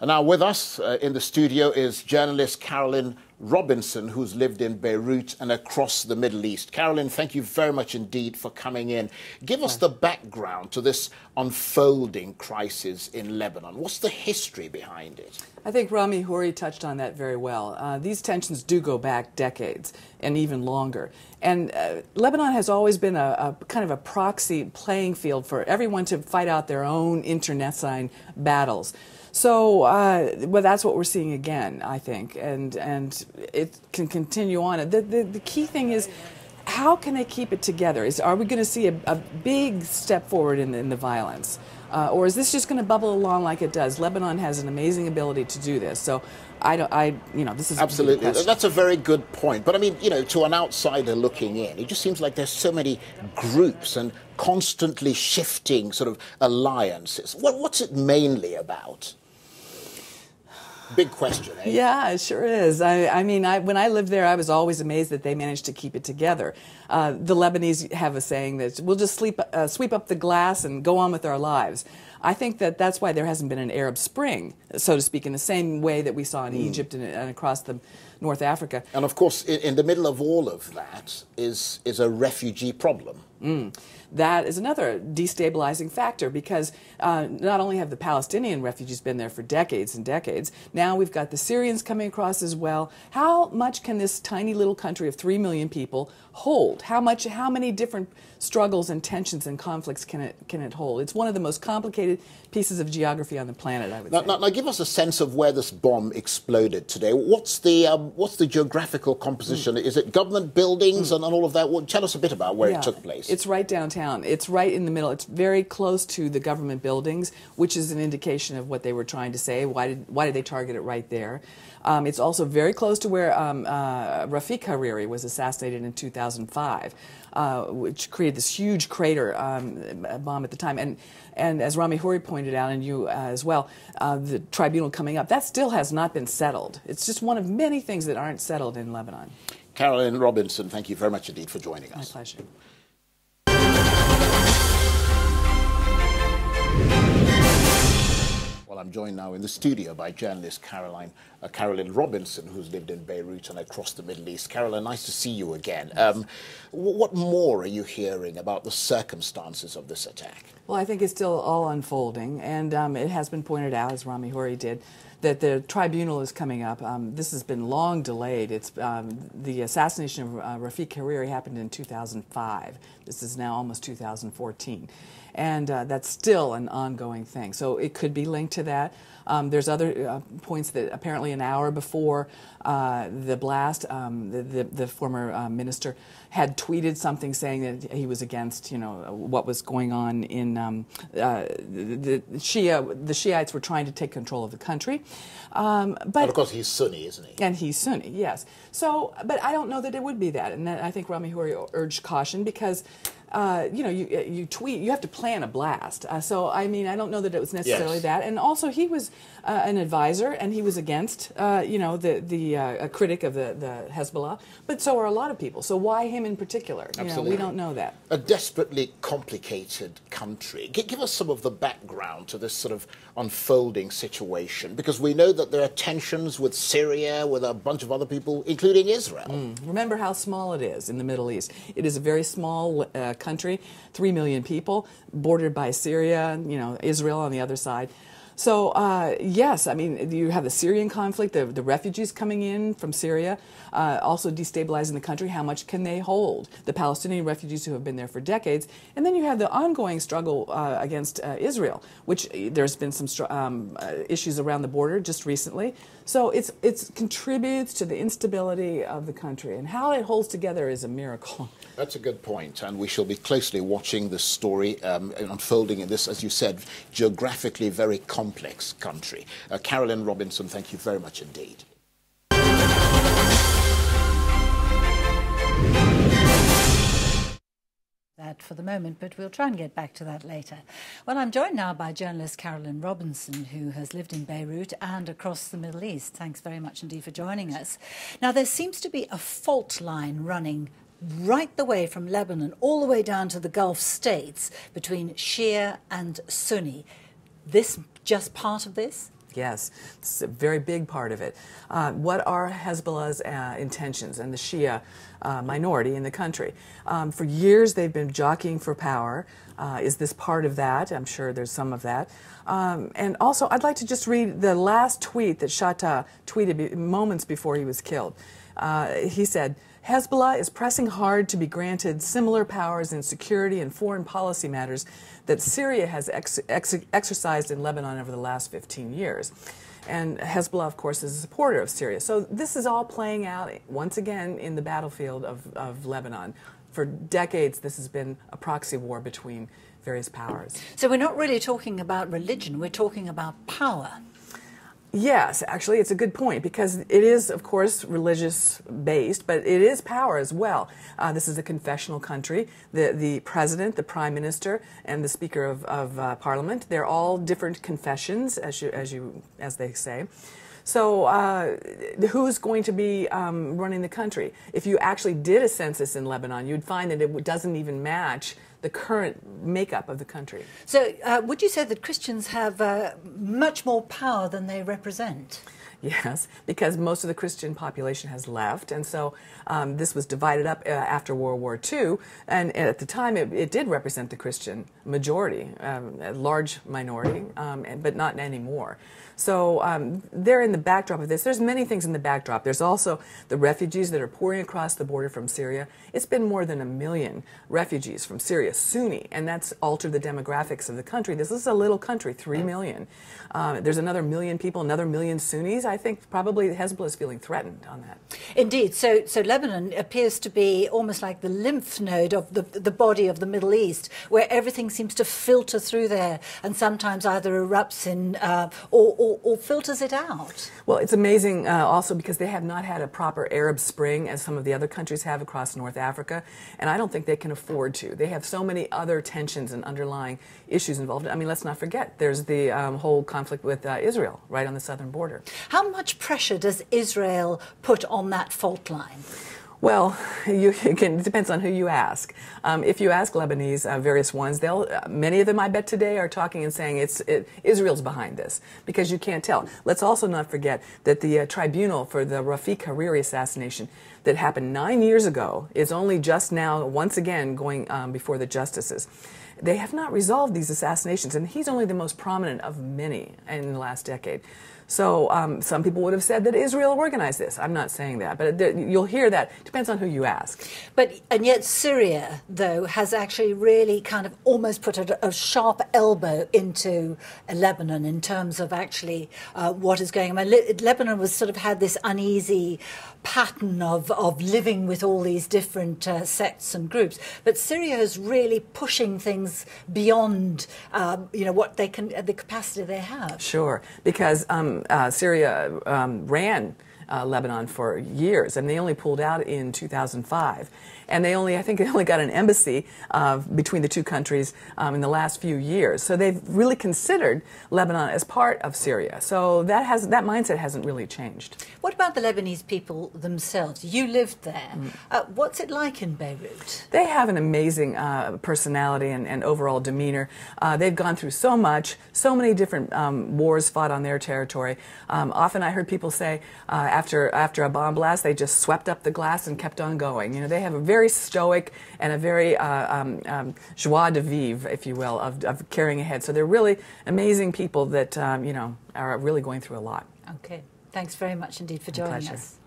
And now with us uh, in the studio is journalist Carolyn Robinson, who's lived in Beirut and across the Middle East. Carolyn, thank you very much indeed for coming in. Give us the background to this unfolding crisis in Lebanon. What's the history behind it? I think Rami Khouri touched on that very well. Uh, these tensions do go back decades and even longer. And uh, Lebanon has always been a, a, kind of a proxy playing field for everyone to fight out their own internecine battles. So, uh, well, that's what we're seeing again, I think, and and it can continue on. The the, the key thing is. How can they keep it together? Is, are we going to see a, a, big step forward in the, in the violence? Uh, or is this just going to bubble along like it does? Lebanon has an amazing ability to do this. So I don't, I, you know, this is absolutely. That's a very good point. But I mean, you know, to an outsider looking in, it just seems like there's so many groups and constantly shifting sort of alliances. What, what's it mainly about? Big question, eh? Yeah, it sure is. I, I mean, I, when I lived there, I was always amazed that they managed to keep it together. Uh, the Lebanese have a saying that we'll just sleep, uh, sweep up the glass and go on with our lives. I think that that's why there hasn't been an Arab Spring, so to speak, in the same way that we saw in mm. Egypt and, and, across the North Africa. And of course, in, in, the middle of all of that is is a refugee problem. Mm. That is another destabilizing factor because uh, not only have the Palestinian refugees been there for decades and decades, now we've got the Syrians coming across as well. How much can this tiny little country of three million people hold? How much? How many different struggles and tensions and conflicts can it can it hold? It's one of the most complicated pieces of geography on the planet. I would now, say. Now, now give us a sense of where this bomb exploded today. What's the um, what's the geographical composition? Mm. Is it government buildings mm. and, and, all of that? Well, tell us a bit about where yeah, it took place. It's right downtown. It's right in the middle. It's very close to the government buildings, which is an indication of what they were trying to say. Why did why did they target it right there? Um, it's also very close to where um, uh, Rafiq Hariri was assassinated in 2005 uh, which created this huge crater um, bomb at the time. And, and as Rami Khouri pointed out, and you uh, as well, uh, the tribunal coming up, that still has not been settled. It's just one of many things that aren't settled in Lebanon. Carolyn Robinson, thank you very much indeed for joining us. My pleasure. Well, I'm joined now in the studio by journalist Caroline, uh, Carolyn Robinson, who's lived in Beirut and across the Middle East. Carolyn, nice to see you again. Um, what more are you hearing about the circumstances of this attack? Well, I think it's still all unfolding, and um, it has been pointed out, as Rami Khouri did, that the tribunal is coming up. Um, this has been long delayed. It's um, the assassination of uh, Rafiq Hariri happened in 2005. This is now almost 2014 and uh, that's still an ongoing thing. So it could be linked to that. Um, there's other uh, points that apparently an hour before uh, the blast, um, the, the, the, former uh, minister had tweeted something saying that he was against, you know, what was going on in um, uh, the, the, Shia. The Shiites were trying to take control of the country. Um, but and of course, he's Sunni, isn't he? And he's Sunni, yes. So, but I don't know that it would be that, and I think Rami Khouri urged caution because uh, you know, you, uh, you tweet, you have to plan a blast. Uh, so, I mean, I don't know that it was necessarily yes. that. And also, he was uh, an advisor and he was against, uh, you know, the, the uh, a critic of the, the Hezbollah. But so are a lot of people. So, why him in particular? Absolutely. You know, we don't know that. A desperately complicated country. G give us some of the background to this sort of unfolding situation because we know that there are tensions with Syria, with a bunch of other people, including Israel. Mm. Remember how small it is in the Middle East. It is a very small country, 3 million people, bordered by Syria, you know, Israel on the other side. So, uh, yes, I mean, you have the Syrian conflict, the, the refugees coming in from Syria, uh, also destabilizing the country. How much can they hold? The Palestinian refugees who have been there for decades. And then you have the ongoing struggle uh, against uh, Israel, which uh, there's been some um, uh, issues around the border just recently. So it's, it's contributes to the instability of the country. And how it holds together is a miracle. That's a good point, and we shall be closely watching this story um, unfolding in this, as you said, geographically very complex country. Uh, Carolyn Robinson, thank you very much indeed. that for the moment, but we'll try and get back to that later. Well, I'm joined now by journalist Carolyn Robinson, who has lived in Beirut and across the Middle East. Thanks very much indeed for joining us. Now, there seems to be a fault line running right the way from Lebanon all the way down to the Gulf states between Shia and Sunni. This just part of this? Yes, it's a very big part of it. Uh, what are Hezbollah's uh, intentions and the Shia uh, minority in the country? Um, for years, they've been jockeying for power. Uh, is this part of that? I'm sure there's some of that. Um, and also, I'd like to just read the last tweet that Chatah tweeted moments before he was killed. Uh, he said, Hezbollah is pressing hard to be granted similar powers in security and foreign policy matters that Syria has ex ex exercised in Lebanon over the last 15 years. And Hezbollah, of course, is a supporter of Syria. So this is all playing out once again in the battlefield of, of Lebanon. For decades, this has been a proxy war between various powers. So we're not really talking about religion, we're talking about power. Yes, actually, it's a good point because it is, of course, religious based, but it is power as well. Uh, this is a confessional country. The, the president, the prime minister, and the speaker of, of uh, parliament, they're all different confessions, as, you, as, you, as they say. So, uh, who's going to be um, running the country? If you actually did a census in Lebanon, you'd find that it doesn't even match the current makeup of the country. So, uh, would you say that Christians have uh, much more power than they represent? Yes, because most of the Christian population has left, and so um, this was divided up uh, after World War II. And at the time, it, it did represent the Christian majority, um, a large minority, um, but not anymore. So um, they're in the backdrop of this. There's many things in the backdrop. There's also the refugees that are pouring across the border from Syria. It's been more than a million refugees from Syria, Sunni, and that's altered the demographics of the country. This is a little country, three million. Uh, there's another million people, another million Sunnis. I think probably Hezbollah is feeling threatened on that. Indeed. So, so Lebanon appears to be almost like the lymph node of the, the body of the Middle East, where everything seems to filter through there and sometimes either erupts in uh, or, or or, filters it out? Well, it's amazing uh, also because they have not had a proper Arab Spring as some of the other countries have across North Africa, and I don't think they can afford to. They have so many other tensions and underlying issues involved. I mean, let's not forget there's the um, whole conflict with uh, Israel right on the southern border. How much pressure does Israel put on that fault line? Well, you, can, it depends on who you ask. Um, if you ask Lebanese, uh, various ones, they'll uh, many of them I bet today are talking and saying it's it, Israel's behind this because you can't tell. Let's also not forget that the uh, tribunal for the Rafiq Hariri assassination that happened nine years ago is only just now once again going um, before the justices. They have not resolved these assassinations, and he's only the most prominent of many in the last decade. So um, some people would have said that Israel organized this. I'm not saying that, but you'll hear that. Depends on who you ask. But and yet Syria, though, has actually really kind of almost put a, a sharp elbow into Lebanon in terms of actually uh, what is going on. Le- Lebanon was sort of had this uneasy pattern of, of living with all these different uh, sects and groups. But Syria is really pushing things beyond, um, you know, what they can, the capacity they have. Sure, because um, uh, Syria um, ran uh, Lebanon for years, and they only pulled out in 2005 and they only, I think, they only got an embassy uh, between the two countries um, in the last few years. So they've really considered Lebanon as part of Syria. So that has that mindset hasn't really changed. What about the Lebanese people themselves? You lived there. Mm. Uh, what's it like in Beirut? They have an amazing uh, personality and, and, overall demeanor. Uh, they've gone through so much, so many different um, wars fought on their territory. Um, often I heard people say uh, after after a bomb blast, they just swept up the glass and kept on going. You know, they have a very stoic and a very uh, um, um, joie de vivre, if you will, of, of, carrying ahead. So they're really amazing people that, um, you know, are really going through a lot. Okay. Thanks very much indeed for joining us.